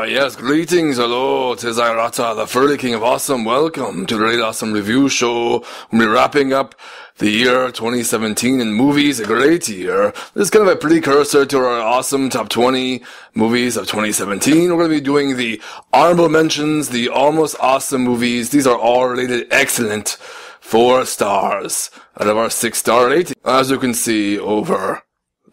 Ah, yes, greetings, hello, tis Irata, the Furry King of Awesome. Welcome to the Really Awesome Review Show. We're wrapping up the year 2017 in movies, a great year. This is kind of a precursor to our awesome top 20 movies of 2017. We're going to be doing the honorable mentions, the almost awesome movies. These are all rated excellent. Four stars out of our six star rating, as you can see over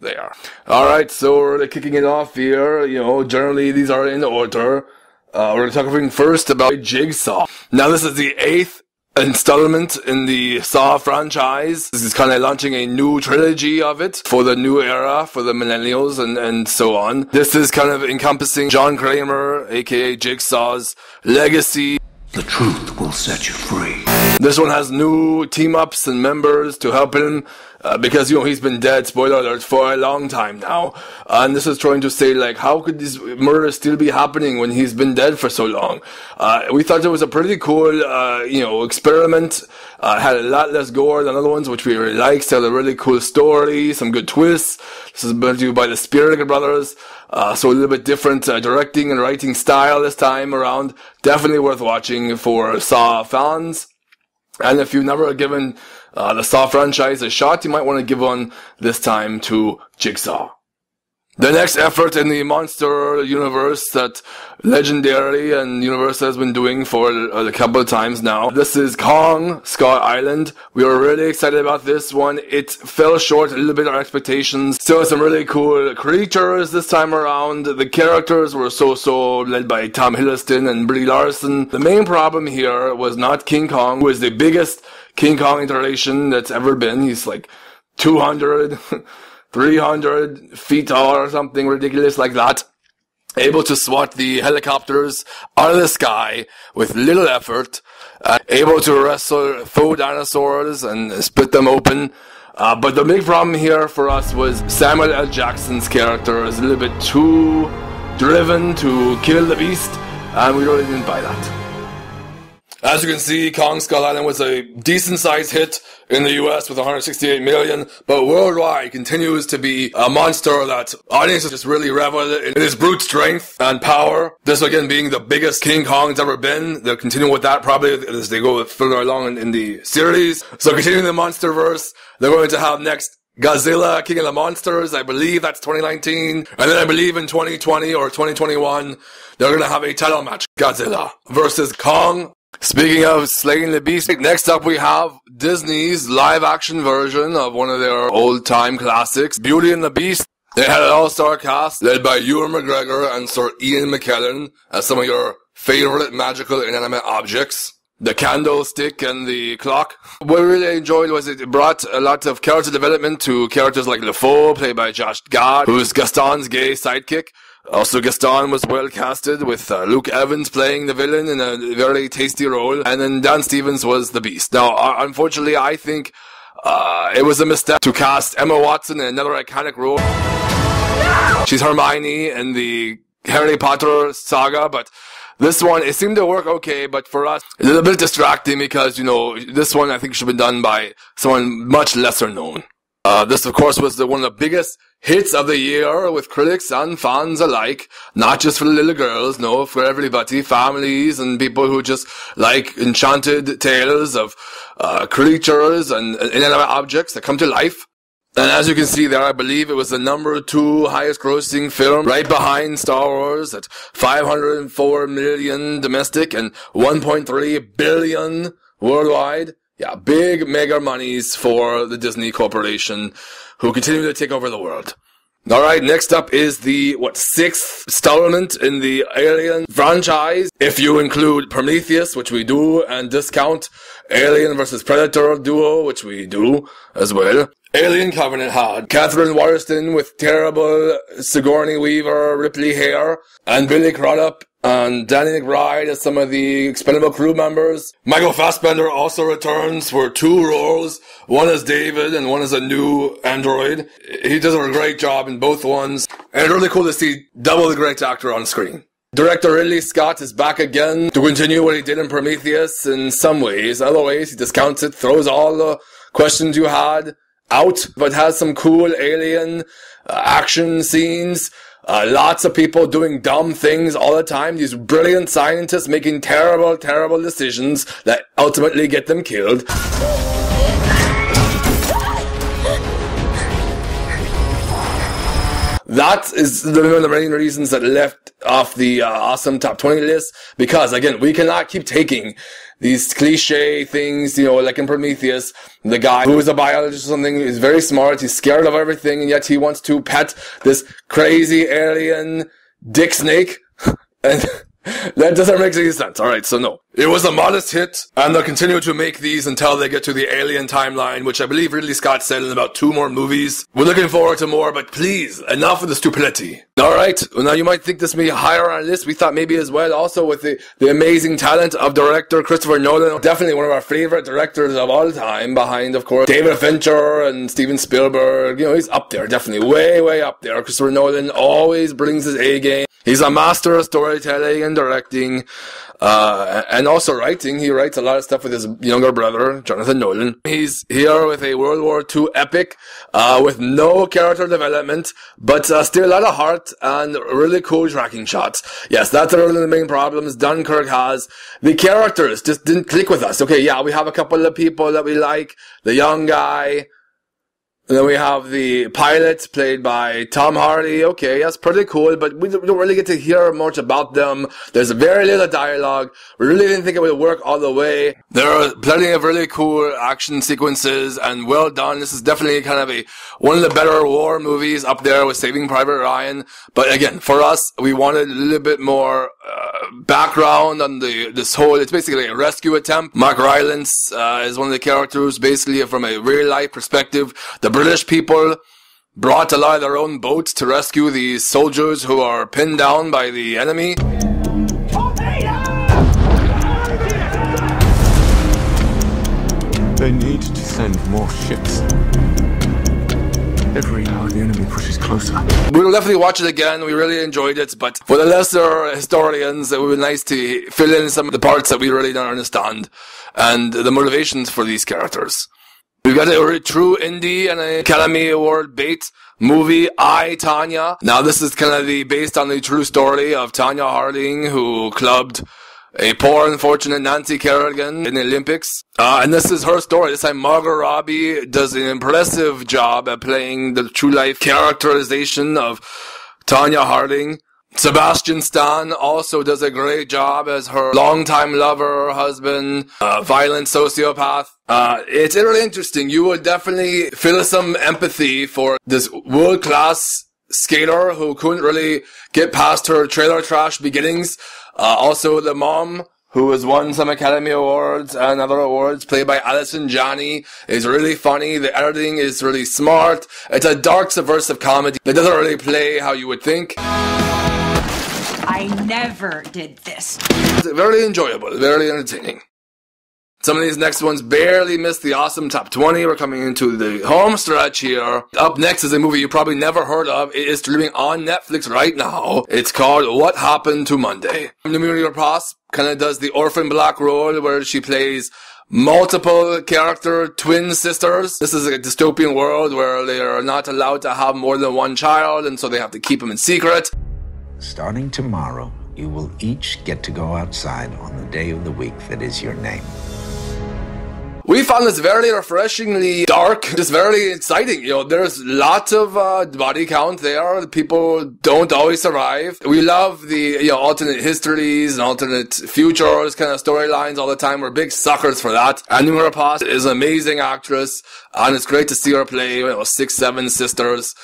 they are. Alright, so we're kicking it off here. You know, generally these are in order. Uh, we're talking first about Jigsaw. Now this is the eighth installment in the Saw franchise. This is kind of launching a new trilogy of it for the new era, for the millennials and, and so on. This is kind of encompassing John Kramer, aka Jigsaw's legacy. The truth will set you free. This one has new team ups and members to help him uh, because you know he's been dead. Spoiler alert for a long time now, and this is trying to say like how could this murder still be happening when he's been dead for so long? Uh, we thought it was a pretty cool uh, you know experiment. Uh, had a lot less gore than other ones, which we really liked. Had a really cool story, some good twists. This is brought to you by the Spierig Brothers. Uh, so a little bit different uh, directing and writing style this time around. Definitely worth watching for Saw fans. And if you've never given uh, the Saw franchise a shot, you might want to give one this time to Jigsaw. The next effort in the monster universe that Legendary and Universal has been doing for a couple of times now. This is Kong Skull Island. We were really excited about this one. It fell short a little bit of our expectations. Still some really cool creatures this time around. The characters were so-so led by Tom Hiddleston and Brie Larson. The main problem here was not King Kong, who is the biggest King Kong iteration that's ever been. He's like 200 300 feet tall or something ridiculous like that. Able to swat the helicopters out of the sky with little effort. Uh, able to wrestle faux dinosaurs and split them open. Uh, but the big problem here for us was Samuel L. Jackson's character is a little bit too driven to kill the beast, and we really didn't buy that. As you can see, Kong Skull Island was a decent sized hit in the US with 168 million, but worldwide continues to be a monster that audiences just really revel in its brute strength and power. This again being the biggest King Kong's ever been. They'll continue with that probably as they go further along in, in the series. So continuing the monster verse, they're going to have next Godzilla, King of the Monsters. I believe that's 2019. And then I believe in 2020 or 2021, they're going to have a title match. Godzilla versus Kong Speaking of slaying the beast, next up we have Disney's live action version of one of their old time classics, Beauty and the Beast. They had an all-star cast led by Ewan McGregor and Sir Ian McKellen as some of your favorite magical inanimate objects. The candlestick and the clock. What I really enjoyed was it brought a lot of character development to characters like LeFou, played by Josh Gad, who's Gaston's gay sidekick. Also, Gaston was well casted with uh, Luke Evans playing the villain in a very tasty role, and then Dan Stevens was the Beast. Now, uh, unfortunately, I think uh, it was a mistake to cast Emma Watson in another iconic role. She's Hermione in the Harry Potter saga, but this one, it seemed to work okay, but for us, a little bit distracting because, you know, this one I think should have been done by someone much lesser known. Uh, this, of course, was the, one of the biggest hits of the year with critics and fans alike. Not just for the little girls, no, for everybody, families and people who just like enchanted tales of uh, creatures and, inanimate objects that come to life. And as you can see there, I believe it was the number two highest grossing film, right behind Star Wars at 504 million domestic and 1.3 billion worldwide. Yeah, big mega monies for the Disney Corporation, who continue to take over the world. All right, next up is the what sixth installment in the Alien franchise. If you include Prometheus, which we do, and discount Alien versus Predator duo, which we do as well. Alien Covenant had Katherine Waterston with terrible Sigourney Weaver, Ripley hair, and Billy Crudup and Danny McBride as some of the expendable crew members. Michael Fassbender also returns for two roles, one as David and one as a new android. He does a great job in both ones, and it's really cool to see double the great actor on screen. Director Ridley Scott is back again to continue what he did in Prometheus in some ways. Other ways, he discounts it, throws all the questions you had out, but has some cool alien uh, action scenes. Uh, lots of people doing dumb things all the time. These brilliant scientists making terrible, terrible decisions that ultimately get them killed. That is one of the main reasons that left off the uh, awesome top 20 list because again, we cannot keep taking these cliche things, you know, like in Prometheus, the guy who is a biologist or something is very smart, he's scared of everything, and yet he wants to pet this crazy alien dick snake. and that doesn't make any sense. Alright, so no. It was a modest hit, and they'll continue to make these until they get to the Alien timeline, which I believe Ridley Scott said in about two more movies. We're looking forward to more, but please, enough of the stupidity. Alright, now you might think this may be higher on our list. We thought maybe as well, also with the, the amazing talent of director Christopher Nolan, definitely one of our favorite directors of all time, behind, of course, David Fincher and Steven Spielberg. You know, he's up there, definitely way, way up there. Christopher Nolan always brings his A game. He's a master of storytelling and directing. Uh, and also writing. He writes a lot of stuff with his younger brother, Jonathan Nolan. He's here with a World War II epic, uh, with no character development, but uh, still a lot of heart and really cool tracking shots. Yes, that's one of the main problems Dunkirk has. The characters just didn't click with us. Okay, yeah, we have a couple of people that we like. The young guy, then we have the pilot played by Tom Hardy. Okay, that's pretty cool, but we don't really get to hear much about them. There's very little dialogue. We really didn't think it would work all the way. There are plenty of really cool action sequences and well done. This is definitely kind of a, one of the better war movies up there with Saving Private Ryan. But again, for us, we wanted a little bit more, uh, background on the, this whole, it's basically a rescue attempt. Mark Rylance, uh, is one of the characters basically from a real life perspective. The British people brought a lot of their own boats to rescue the soldiers who are pinned down by the enemy. They need to send more ships. Every hour the enemy pushes closer. We will definitely watch it again. We really enjoyed it, but for the lesser historians, it would be nice to fill in some of the parts that we really don't understand and the motivations for these characters. We've got a true indie and an Academy Award bait movie, I, Tonya. Now this is kind of the, based on the true story of Tonya Harding, who clubbed a poor, unfortunate Nancy Kerrigan in the Olympics. Uh, and this is her story. This time Margot Robbie does an impressive job at playing the true life characterization of Tonya Harding. Sebastian Stan also does a great job as her longtime lover, husband, uh, violent sociopath. Uh, it's really interesting. You would definitely feel some empathy for this world class skater who couldn't really get past her trailer trash beginnings. Uh, also the mom who has won some Academy Awards and other awards, played by Allison Janney, is really funny. The editing is really smart. It's a dark, subversive comedy that doesn't really play how you would think. I never did this. Very enjoyable, very entertaining. Some of these next ones barely missed the awesome top 20. We're coming into the home stretch here. Up next is a movie you probably never heard of. It is streaming on Netflix right now. It's called What Happened to Monday. Noomi Rapace kind of does the orphan black role where she plays multiple character twin sisters. This is a dystopian world where they are not allowed to have more than one child and so they have to keep them in secret. Starting tomorrow, you will each get to go outside on the day of the week that is your name. We found this very refreshingly dark, just very exciting. You know, there's lots of uh, body count there. People don't always survive. We love the you know alternate histories and alternate futures kind of storylines all the time. We're big suckers for that. Noomi Rapace is an amazing actress, and it's great to see her play you know six, seven sisters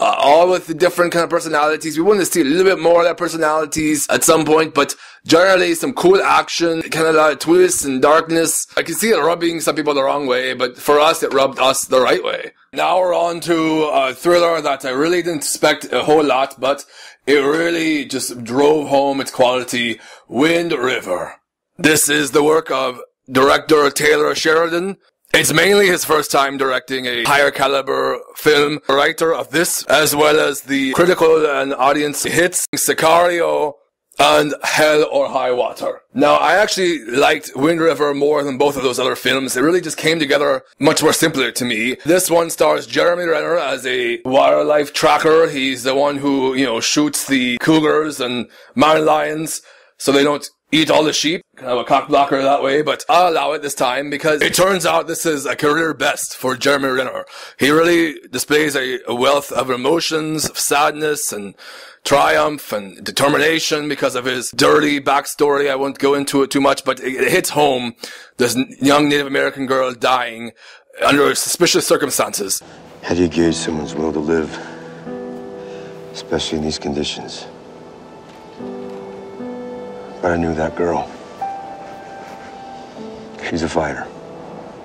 uh, all with the different kind of personalities. We want to see a little bit more of their personalities at some point, but generally some cool action, kind of of twists and darkness. I can see it rubbing some people the wrong way, but for us, it rubbed us the right way. Now we're on to a thriller that I really didn't expect a whole lot, but it really just drove home its quality. Wind River. This is the work of director Taylor Sheridan, it's mainly his first time directing a higher caliber film. Writer of this, as well as the critical and audience hits Sicario and Hell or High Water. Now, I actually liked Wind River more than both of those other films. It really just came together much more simpler to me. This one stars Jeremy Renner as a wildlife tracker. He's the one who, you know, shoots the cougars and mountain lions so they don't eat all the sheep. Kind of a cock blocker that way, but I'll allow it this time because it turns out this is a career best for Jeremy Renner. He really displays a, a wealth of emotions, of sadness and triumph and determination because of his dirty backstory. I won't go into it too much, but it, it hits home. This young Native American girl dying under suspicious circumstances. How do you gauge someone's will to live? Especially in these conditions. But I knew that girl. She's a fighter.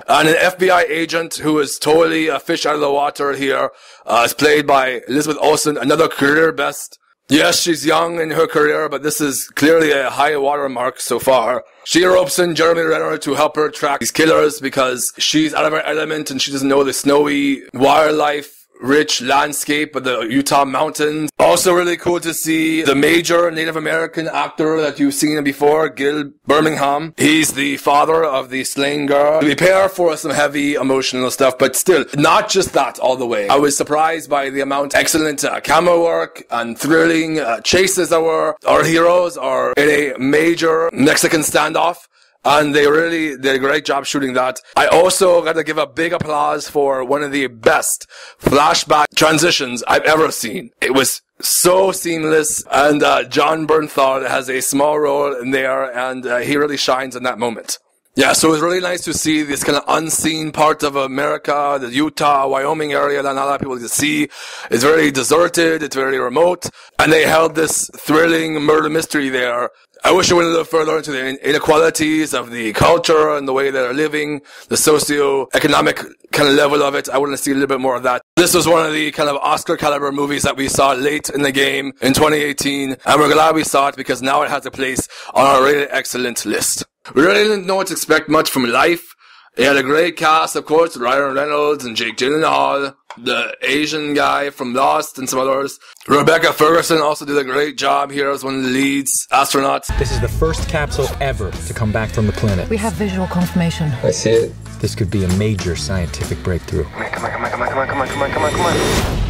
And an FBI agent who is totally a fish out of the water here uh, is played by Elizabeth Olsen, another career best. Yes, she's young in her career, but this is clearly a high watermark so far. She ropes in Jeremy Renner to help her track these killers because she's out of her element and she doesn't know the snowy wildlife rich landscape of the Utah mountains. Also really cool to see the major Native American actor that you've seen before, Gil Birmingham. He's the father of the slain girl. Prepare for some heavy emotional stuff, but still, not just that all the way. I was surprised by the amount of excellent uh, camera work and thrilling uh, chases that were. Our heroes are in a major Mexican standoff and they really did a great job shooting that. I also got to give a big applause for one of the best flashback transitions I've ever seen. It was so seamless, and uh, Jon Bernthal has a small role in there, and uh, he really shines in that moment. Yeah, so it was really nice to see this kind of unseen part of America, the Utah, Wyoming area that not a lot of people get to see. It's very deserted, it's very remote, and they held this thrilling murder mystery there I wish I went a little further into the inequalities of the culture and the way they're living, the socio-economic kind of level of it. I want to see a little bit more of that. This was one of the kind of Oscar caliber movies that we saw late in the game in 2018, and we're glad we saw it because now it has a place on our really excellent list. We really didn't know what to expect much from life. It had a great cast, of course, Ryan Reynolds and Jake Gyllenhaal, the Asian guy from Lost and some others. Rebecca Ferguson also did a great job here as one of the leads astronauts. This is the first capsule ever to come back from the planet. We have visual confirmation. I see it. This could be a major scientific breakthrough. Come on, come on, come on, come on, come on, come on, come on, come on,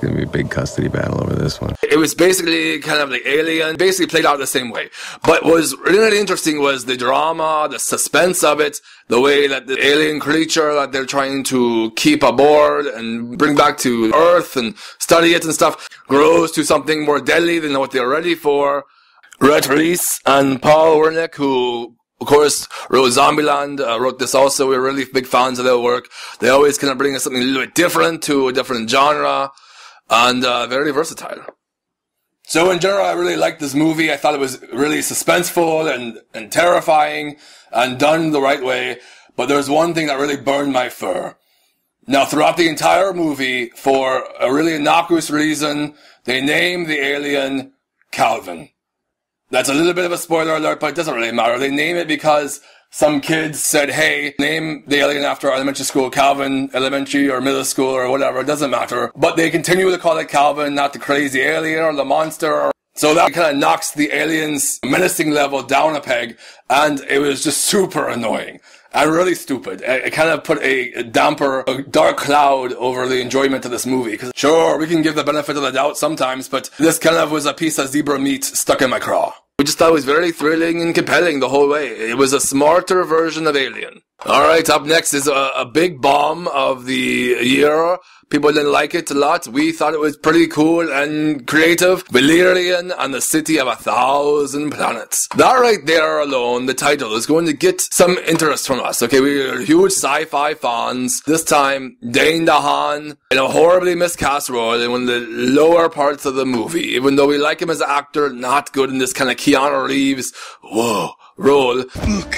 It's gonna be a big custody battle over this one. It was basically kind of like Alien, basically played out the same way. But what was really interesting was the drama, the suspense of it, the way that the alien creature that they're trying to keep aboard and bring back to Earth and study it and stuff grows to something more deadly than what they're ready for. Rhett Reese and Paul Wernick, who of course, wrote Zombieland, uh, wrote this also. We're really big fans of their work. They always kind of bring us something a little bit different to a different genre and uh, very versatile. So in general, I really liked this movie. I thought it was really suspenseful and, and terrifying and done the right way. But there's one thing that really burned my fur. Now, throughout the entire movie, for a really innocuous reason, they name the alien Calvin. That's a little bit of a spoiler alert, but it doesn't really matter. They name it because some kids said, hey, name the alien after elementary school, Calvin Elementary or middle school or whatever. It doesn't matter. But they continue to call it Calvin, not the crazy alien or the monster. Or so that kind of knocks the alien's menacing level down a peg. And it was just super annoying and really stupid. It, kind of put a, damper, a dark cloud over the enjoyment of this movie. Because sure, we can give the benefit of the doubt sometimes, but this kind of was a piece of zebra meat stuck in my craw. We just thought it was very thrilling and compelling the whole way. It was a smarter version of Alien. Alright, up next is a, a big bomb of the year. People didn't like it a lot. We thought it was pretty cool and creative. Valerian and the City of a Thousand Planets. That right there alone, the title, is going to get some interest from us. Okay, we're huge sci-fi fans. This time, Dane DeHaan in a horribly miscast role in one of the lower parts of the movie. Even though we like him as an actor, not good in this kind of Keanu Reeves, whoa, role. Look,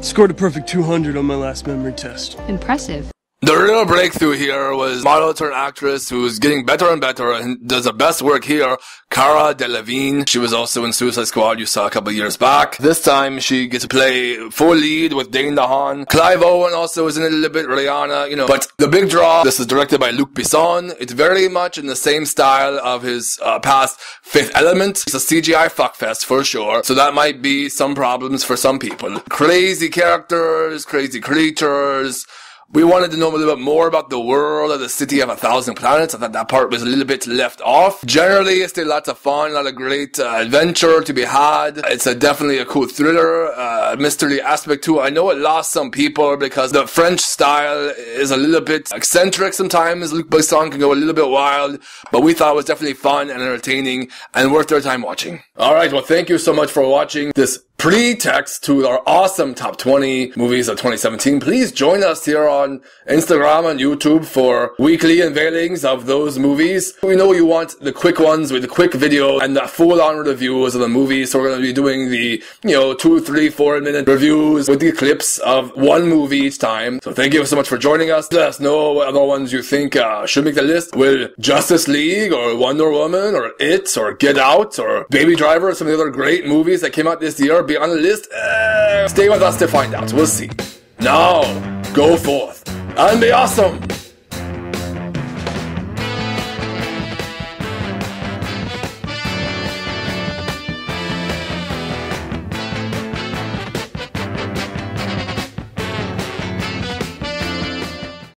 scored a perfect 200 on my last memory test. Impressive. The real breakthrough here was model turned actress who's getting better and better and does the best work here, Cara Delevingne. She was also in Suicide Squad you saw a couple years back. This time she gets to play full lead with Dane DeHaan. Clive Owen also is in a little bit, Rihanna, you know. But the big draw, this is directed by Luc Besson. It's very much in the same style of his uh, past Fifth Element. It's a CGI fuckfest for sure. So that might be some problems for some people. Crazy characters, crazy creatures, we wanted to know a little bit more about the world of the city of a thousand planets. I thought that part was a little bit left off. Generally, it's still lots of fun, a lot of great uh, adventure to be had. It's a, definitely a cool thriller, uh, mystery aspect too. I know it lost some people because the French style is a little bit eccentric sometimes. Luc Besson can go a little bit wild, but we thought it was definitely fun and entertaining and worth their time watching. All right, well, thank you so much for watching this pre-text to our awesome top 20 movies of 2017. Please join us here on Instagram and YouTube for weekly unveilings of those movies. We know you want the quick ones with the quick video and the full-on reviews of the movies. So we're going to be doing the, you know, two, three, four minute reviews with the clips of one movie each time. So thank you so much for joining us. Let us know what other ones you think uh, should make the list. Will Justice League or Wonder Woman or It or Get Out or Baby Driver, or some of the other great movies that came out this year be on the list? Uh, stay with us to find out. We'll see. Now, go forth and be awesome!